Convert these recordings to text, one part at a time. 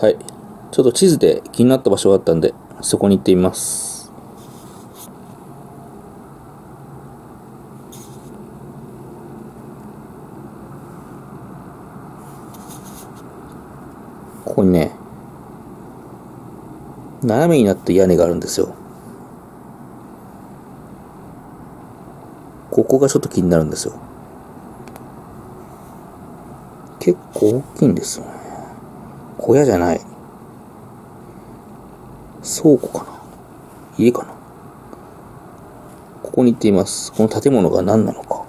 はい。ちょっと地図で気になった場所があったんで、そこに行ってみます。ここにね、斜めになった屋根があるんですよ。ここがちょっと気になるんですよ。結構大きいんですよね。小屋じゃない。倉庫かな家かなここに行っています。この建物が何なのか。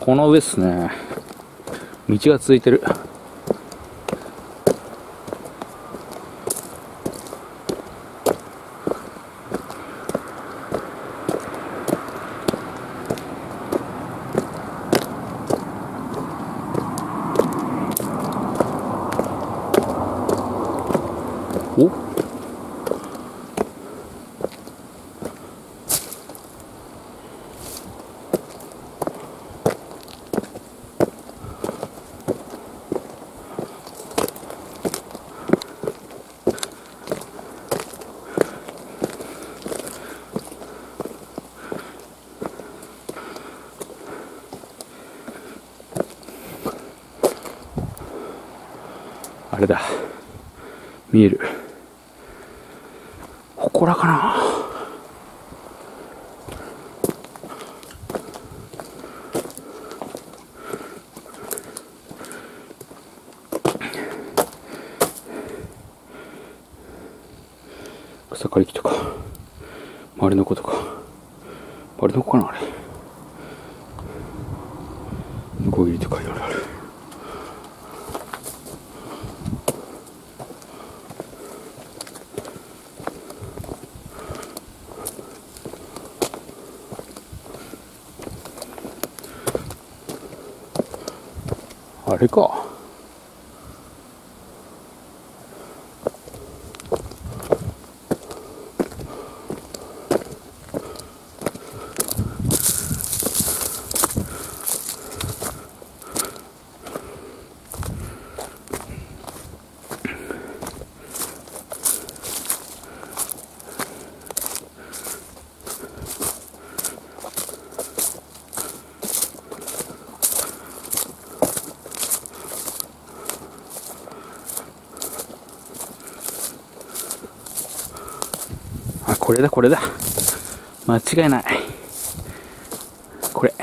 この上っすね。道が続いてる。れだ。見える。祠かな草刈り機とか、周りの子とか、周りの子かなあれ。ノコギリとかいろいろある。あれか。あ、これだ、これだ。間違いない。これ。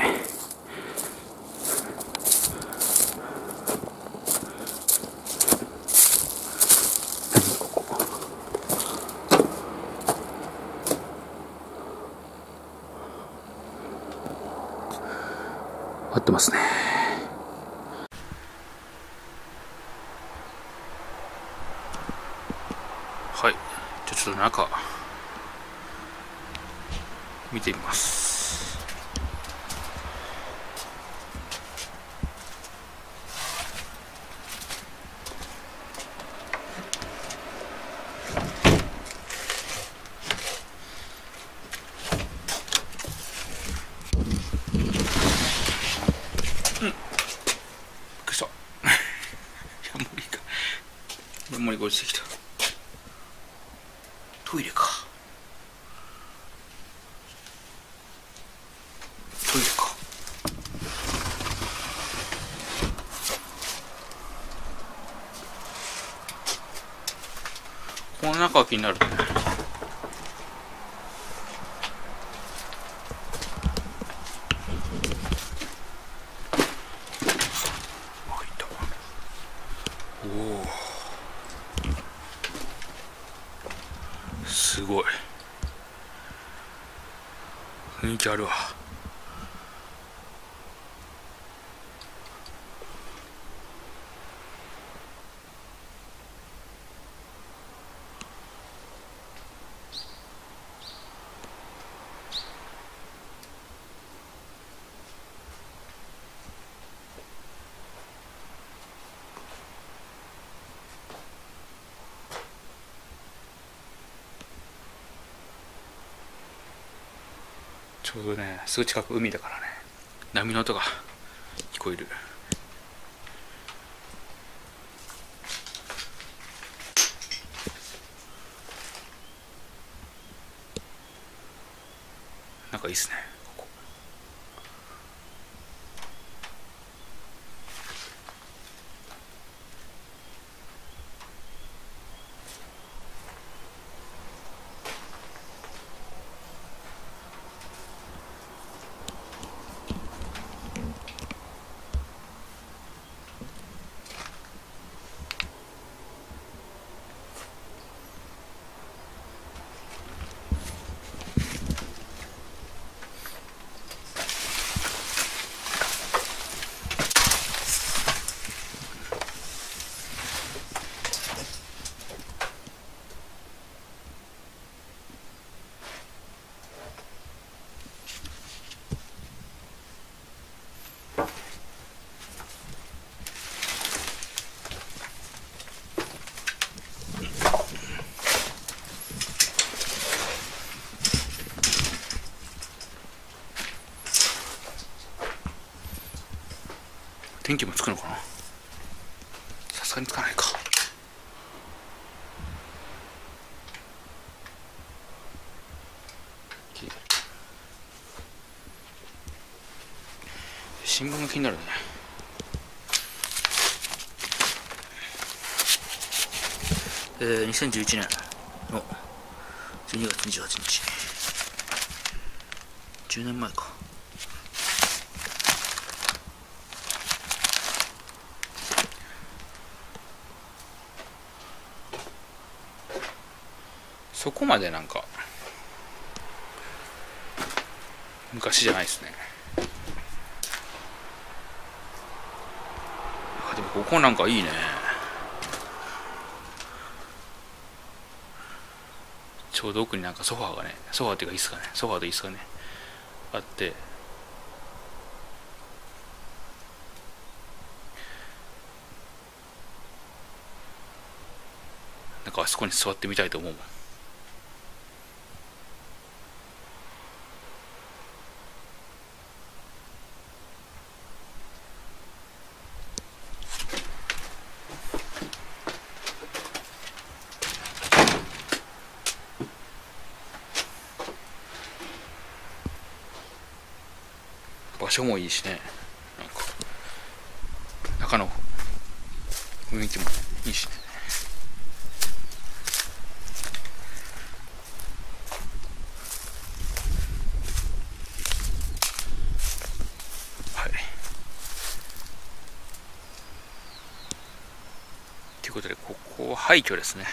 合ってますね。はい。じゃあちょっと中、見てみます。うん。びっくりした。ヤモリが、ヤモリが落ちてきた。トイレか。トイレか。この中は気になる。すごい。雰囲気あるわ。ちょうどねすぐ近く海だからね。波の音が聞こえる。なんかいいっすね。天気もつくのかな？さすがにつかないか。新聞が気になるね。えー、2011年の12月28日。10年前か。そこまでなんか昔じゃないですね。あでもここなんかいいね。ちょうど奥になんかソファーがねソファーっていうか椅子がねソファーと椅子がねあって。なんかあそこに座ってみたいと思うもん。場所もいいしね。なんか中の雰囲気もいいしね。はい。ということでここは廃墟ですね。